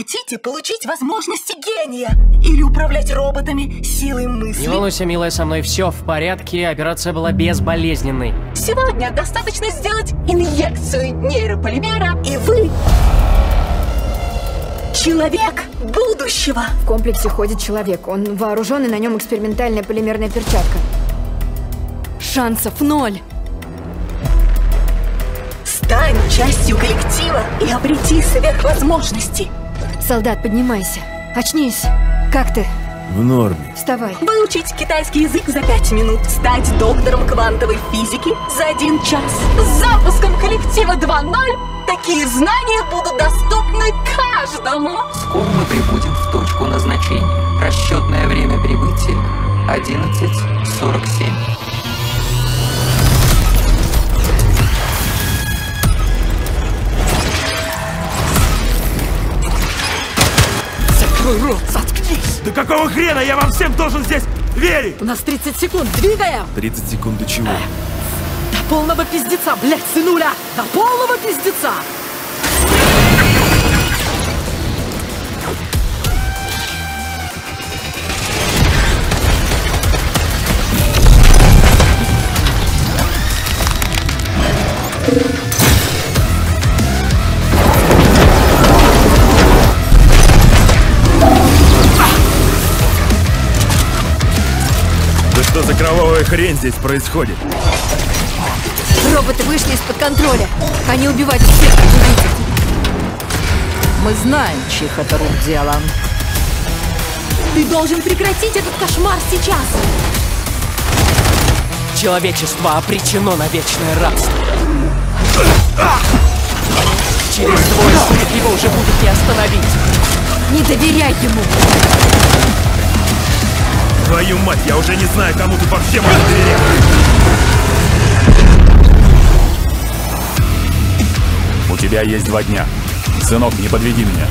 Хотите получить возможности гения? Или управлять роботами силой мысли? Не волнуйся, милая, со мной все в порядке, операция была безболезненной. Сегодня достаточно сделать инъекцию нейрополимера, и вы... Человек будущего! В комплексе ходит человек. Он вооружен, и на нем экспериментальная полимерная перчатка. Шансов ноль. Стань частью коллектива и обрети сверхвозможности. Солдат, поднимайся. Очнись. Как ты? В норме. Вставай. Выучить китайский язык за пять минут. Стать доктором квантовой физики за один час. С запуском коллектива 2.0 такие знания будут доступны каждому. Скоро мы прибудем в точку назначения. Расчетное время прибытия 11.47. Закрой рот, заткнись! Да какого хрена я вам всем должен здесь верить? У нас 30 секунд, двигаем! 30 секунд до чего? До полного пиздеца, блядь, сынуля! До полного пиздеца! Что за кровавая хрень здесь происходит? Роботы вышли из-под контроля. Они убивают всех, кто видит. Мы знаем, чьих это рук дело. Ты должен прекратить этот кошмар сейчас. Человечество обречено на вечное рабство. Через двое суток его уже будет не остановить. Не доверяй ему. Твою мать, я уже не знаю, кому тут вообще можно. У тебя есть два дня. Сынок, не подведи меня.